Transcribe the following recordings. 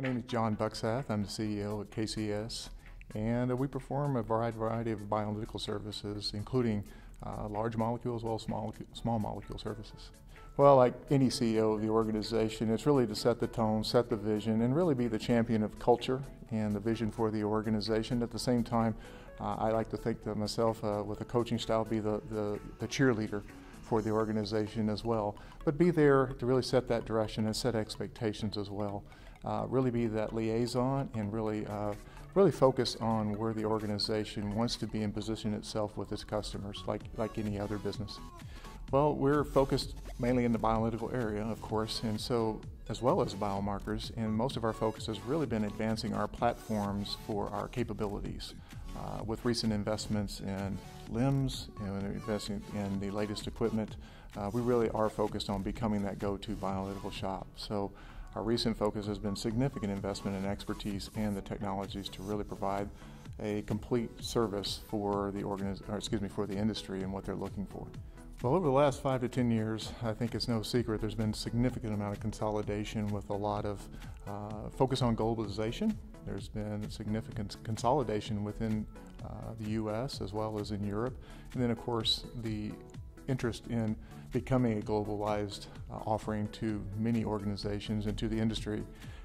My name is John Bucksath. I'm the CEO at KCAS, and uh, we perform a variety of bioanalytical services, including uh, large molecule as well as small, small molecule services. Well, like any CEO of the organization, it's really to set the tone, set the vision, and really be the champion of culture and the vision for the organization. At the same time, uh, I like to think that myself, uh, with a coaching style, be the, the, the cheerleader for the organization as well. But be there to really set that direction and set expectations as well. Uh, really be that liaison and really uh, really focus on where the organization wants to be and position itself with its customers, like like any other business. Well, we're focused mainly in the bioanalytical area, of course, and so as well as biomarkers, and most of our focus has really been advancing our platforms for our capabilities. Uh, with recent investments in LIMS and investing in the latest equipment, uh, we really are focused on becoming that go-to bioanalytical shop. So our recent focus has been significant investment in expertise and the technologies to really provide a complete service for the organiz- or excuse me for the industry and what they're looking for. Well, over the last five to ten years, I think it's no secret there's been a significant amount of consolidation with a lot of uh, focus on globalization. There's been significant consolidation within uh, the U.S. as well as in Europe, and then of course the interest in becoming a globalized uh, offering to many organizations and to the industry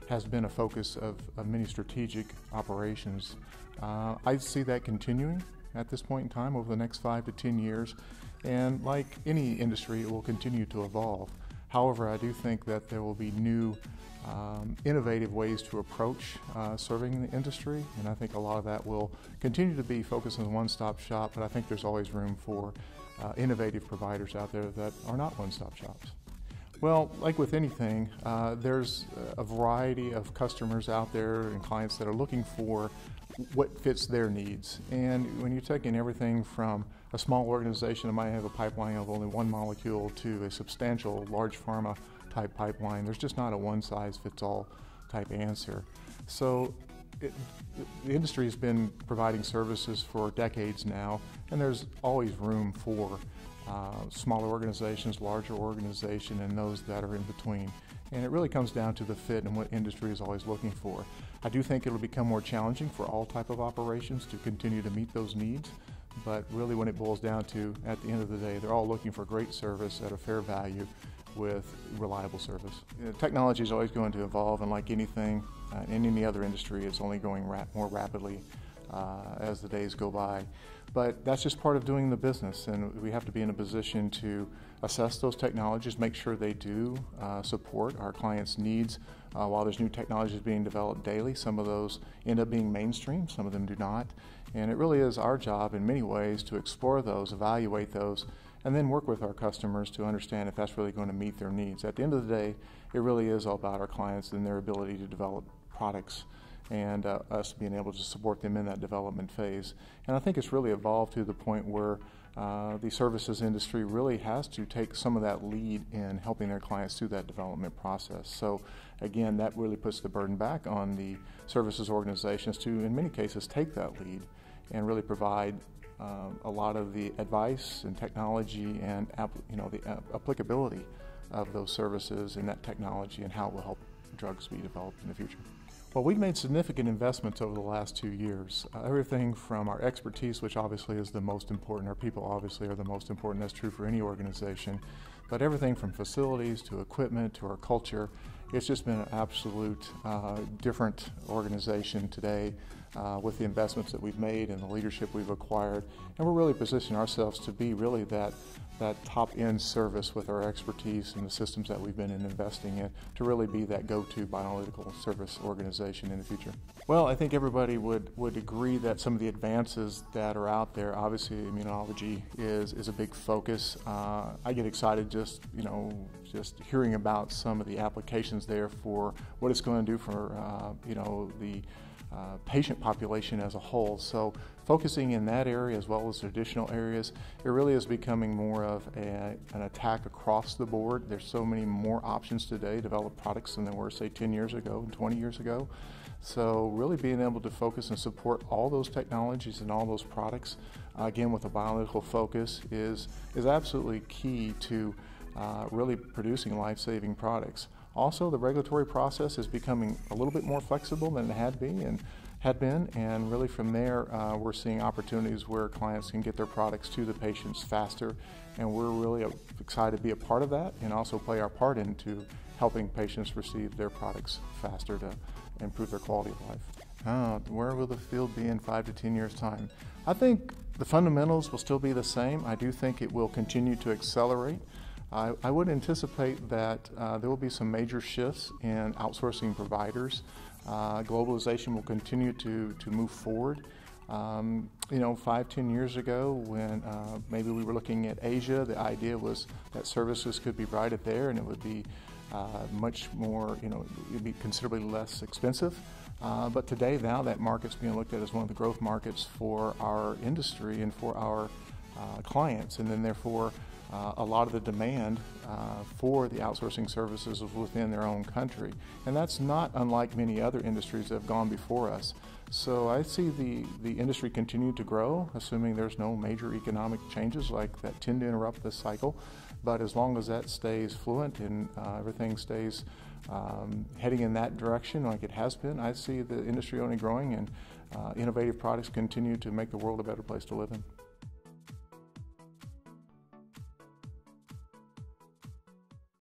has been a focus of, of many strategic operations. Uh, I see that continuing at this point in time over the next five to ten years. And like any industry, it will continue to evolve. However, I do think that there will be new, um, innovative ways to approach uh, serving the industry, and I think a lot of that will continue to be focused on one stop shop, but I think there's always room for uh, innovative providers out there that are not one stop shops. Well, like with anything, uh, there's a variety of customers out there and clients that are looking for what fits their needs. And when you're taking everything from a small organization that might have a pipeline of only one molecule to a substantial large pharma type pipeline, there's just not a one size fits all type answer. So it, the industry has been providing services for decades now, and there's always room for uh, smaller organizations, larger organizations, and those that are in between. And it really comes down to the fit and what industry is always looking for. I do think it'll become more challenging for all type of operations to continue to meet those needs. But really, when it boils down to, at the end of the day, they're all looking for great service at a fair value with reliable service. You know, technology is always going to evolve, and like anything uh, in any other industry, it's only going rap more rapidly uh, as the days go by. But that's just part of doing the business, and we have to be in a position to assess those technologies, make sure they do uh, support our clients' needs. Uh, while there's new technologies being developed daily, some of those end up being mainstream, some of them do not. And it really is our job in many ways to explore those, evaluate those, and then work with our customers to understand if that's really going to meet their needs. At the end of the day, it really is all about our clients and their ability to develop products and uh, us being able to support them in that development phase. And I think it's really evolved to the point where uh, the services industry really has to take some of that lead in helping their clients through that development process. So, again, that really puts the burden back on the services organizations to, in many cases, take that lead and really provide um, a lot of the advice and technology and you know the applicability of those services and that technology and how it will help drugs be developed in the future. Well, we've made significant investments over the last two years. Uh, everything from our expertise, which obviously is the most important, our people obviously are the most important, that's true for any organization, but everything from facilities to equipment to our culture, it's just been an absolute uh, different organization today uh, with the investments that we've made and the leadership we've acquired. And we're really positioning ourselves to be really that, that top end service with our expertise and the systems that we've been in investing in to really be that go to bioanalytical service organization in the future. Well, I think everybody would, would agree that some of the advances that are out there, obviously immunology is, is a big focus. Uh, I get excited just, you know, just hearing about some of the applications there for what it's going to do for, uh, you know, the uh, patient population as a whole. So focusing in that area as well as additional areas, it really is becoming more of a, an attack across the board. There's so many more options today, develop products than there were say 10 years ago and 20 years ago. So really being able to focus and support all those technologies and all those products, uh, again with a biological focus, is, is absolutely key to uh, really producing life-saving products. Also, the regulatory process is becoming a little bit more flexible than it had been, and had been, and really from there, uh, we're seeing opportunities where clients can get their products to the patients faster, and we're really excited to be a part of that, and also play our part into helping patients receive their products faster to improve their quality of life. Oh, where will the field be in five to ten years' time? I think the fundamentals will still be the same. I do think it will continue to accelerate. I, I would anticipate that uh, there will be some major shifts in outsourcing providers. Uh, globalization will continue to, to move forward. Um, you know, five, ten years ago, when uh, maybe we were looking at Asia, the idea was that services could be provided there and it would be uh, much more, you know, it would be considerably less expensive. Uh, but today, now that market's being looked at as one of the growth markets for our industry and for our uh, clients, and then therefore uh, a lot of the demand uh, for the outsourcing services is within their own country. And that's not unlike many other industries that have gone before us. So I see the, the industry continue to grow, assuming there's no major economic changes like that tend to interrupt this cycle. But as long as that stays fluent and uh, everything stays um, heading in that direction like it has been, I see the industry only growing and uh, innovative products continue to make the world a better place to live in.